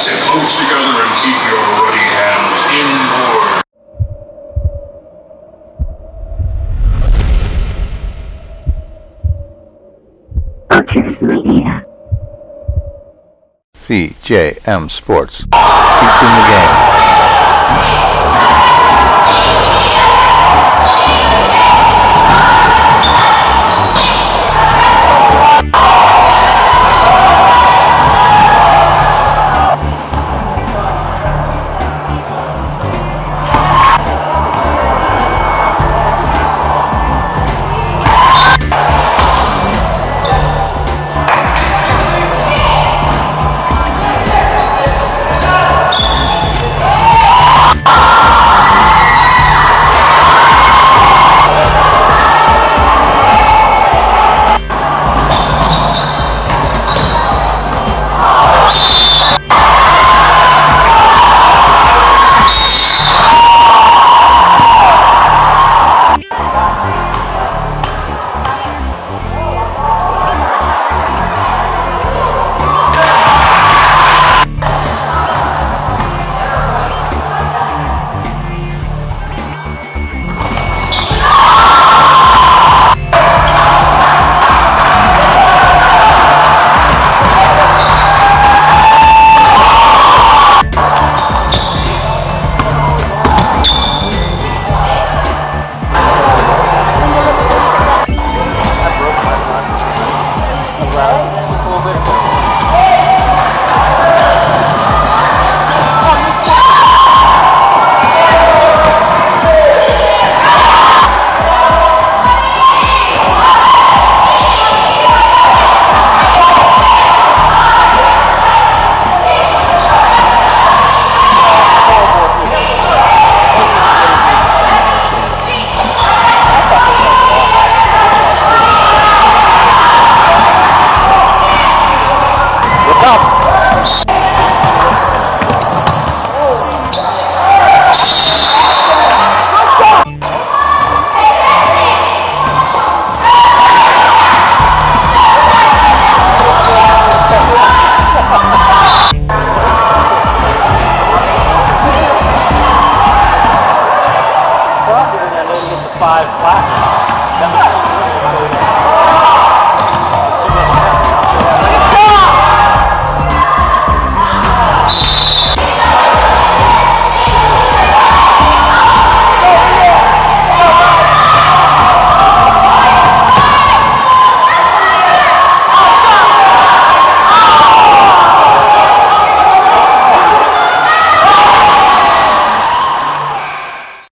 Sit close together and keep your ruddy hands inboard. Media. CJM Sports. He's in the game. five flat now.